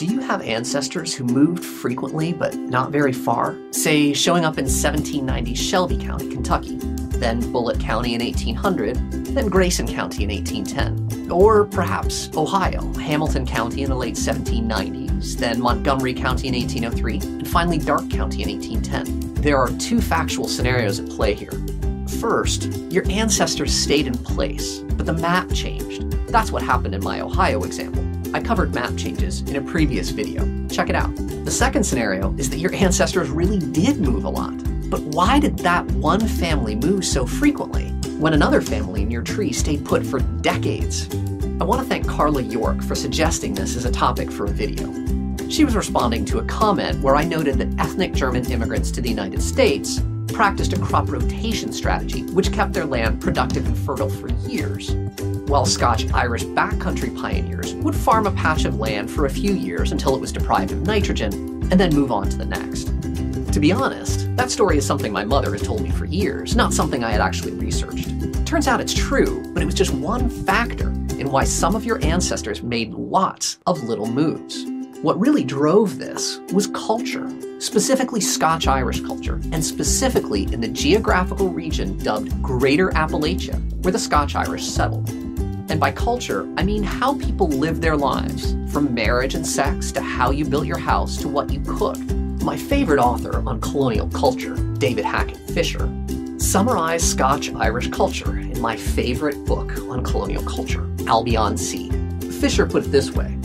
Do you have ancestors who moved frequently but not very far? Say, showing up in 1790 Shelby County, Kentucky, then Bullitt County in 1800, then Grayson County in 1810. Or perhaps Ohio, Hamilton County in the late 1790s, then Montgomery County in 1803, and finally Darke County in 1810. There are two factual scenarios at play here. First, your ancestors stayed in place, but the map changed. That's what happened in my Ohio example. I covered map changes in a previous video. Check it out. The second scenario is that your ancestors really did move a lot. But why did that one family move so frequently when another family in your tree stayed put for decades? I want to thank Carla York for suggesting this as a topic for a video. She was responding to a comment where I noted that ethnic German immigrants to the United States practiced a crop rotation strategy which kept their land productive and fertile for years while Scotch-Irish backcountry pioneers would farm a patch of land for a few years until it was deprived of nitrogen, and then move on to the next. To be honest, that story is something my mother has told me for years, not something I had actually researched. Turns out it's true, but it was just one factor in why some of your ancestors made lots of little moves. What really drove this was culture, specifically Scotch Irish culture, and specifically in the geographical region dubbed Greater Appalachia, where the Scotch Irish settled. And by culture, I mean how people live their lives, from marriage and sex to how you built your house to what you cooked. My favorite author on colonial culture, David Hackett Fischer, summarized Scotch Irish culture in my favorite book on colonial culture, Albion's Seed. Fischer put it this way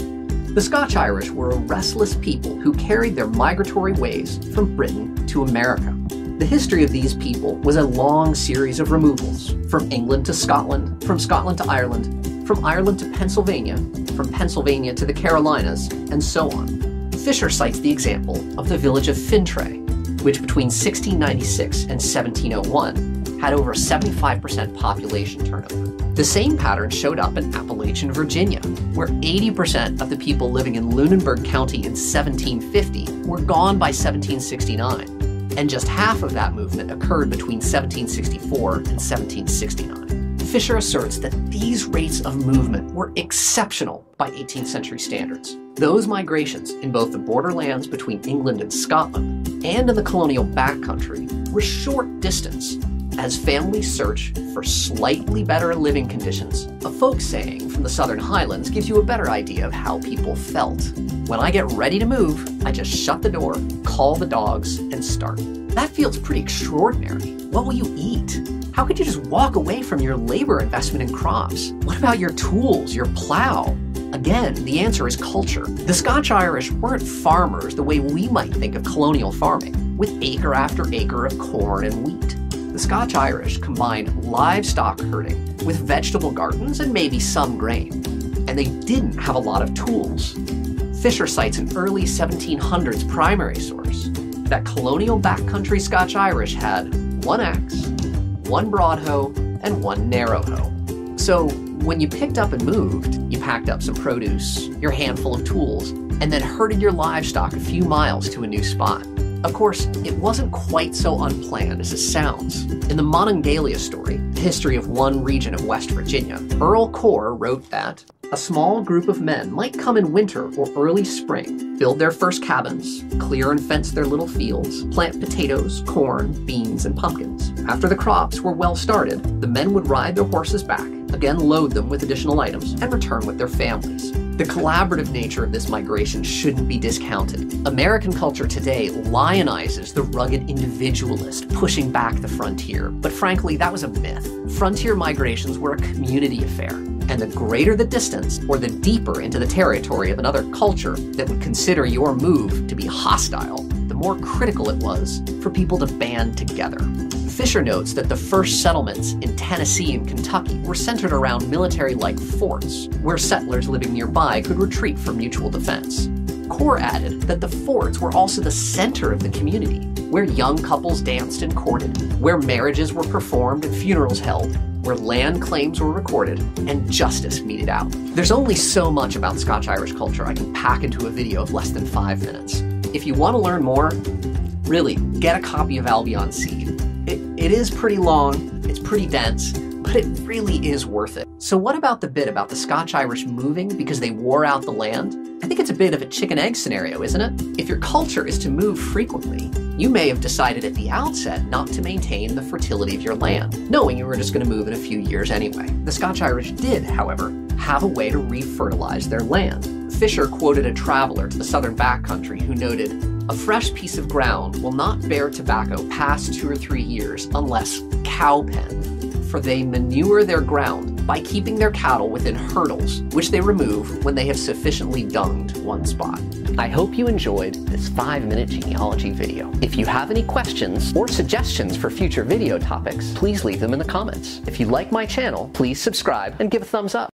The Scotch Irish were a restless people who carried their migratory ways from Britain to America. The history of these people was a long series of removals, from England to Scotland, from Scotland to Ireland, from Ireland to Pennsylvania, from Pennsylvania to the Carolinas, and so on. Fischer cites the example of the village of Fintray, which between 1696 and 1701 had over 75% population turnover. The same pattern showed up in Appalachian Virginia, where 80% of the people living in Lunenburg County in 1750 were gone by 1769 and just half of that movement occurred between 1764 and 1769. Fischer asserts that these rates of movement were exceptional by 18th century standards. Those migrations in both the borderlands between England and Scotland and in the colonial backcountry were short distance as families search for slightly better living conditions. A folk saying from the Southern Highlands gives you a better idea of how people felt. When I get ready to move, I just shut the door, call the dogs, and start. That feels pretty extraordinary. What will you eat? How could you just walk away from your labor investment in crops? What about your tools, your plow? Again, the answer is culture. The Scotch Irish weren't farmers the way we might think of colonial farming, with acre after acre of corn and wheat. The Scotch Irish combined livestock herding with vegetable gardens and maybe some grain, and they didn't have a lot of tools. Fischer cites an early 1700s primary source that colonial backcountry Scotch Irish had one axe, one broad hoe, and one narrow hoe. So when you picked up and moved, you packed up some produce, your handful of tools, and then herded your livestock a few miles to a new spot. Of course, it wasn't quite so unplanned as it sounds. In the Monongalia story, the history of one region of West Virginia, Earl Core wrote that a small group of men might come in winter or early spring, build their first cabins, clear and fence their little fields, plant potatoes, corn, beans, and pumpkins. After the crops were well started, the men would ride their horses back, again load them with additional items, and return with their families. The collaborative nature of this migration shouldn't be discounted. American culture today lionizes the rugged individualist pushing back the frontier, but frankly, that was a myth. Frontier migrations were a community affair, and the greater the distance, or the deeper into the territory of another culture that would consider your move to be hostile, the more critical it was for people to band together. Fischer notes that the first settlements in Tennessee and Kentucky were centered around military-like forts, where settlers living nearby could retreat for mutual defense. Core added that the forts were also the center of the community, where young couples danced and courted, where marriages were performed and funerals held, where land claims were recorded and justice meted out. There's only so much about Scotch-Irish culture I can pack into a video of less than five minutes. If you want to learn more, really, get a copy of Albion's Seed. It, it is pretty long, it's pretty dense, but it really is worth it. So what about the bit about the Scotch-Irish moving because they wore out the land? I think think it's a bit of a chicken egg scenario, isn't it? If your culture is to move frequently, you may have decided at the outset not to maintain the fertility of your land, knowing you were just going to move in a few years anyway. The Scotch Irish did, however, have a way to refertilize their land. Fischer quoted a traveler to the southern backcountry who noted, A fresh piece of ground will not bear tobacco past two or three years unless cowpen, for they manure their ground by keeping their cattle within hurdles, which they remove when they have sufficiently dunged one spot. I hope you enjoyed this 5-minute genealogy video. If you have any questions or suggestions for future video topics, please leave them in the comments. If you like my channel, please subscribe and give a thumbs up.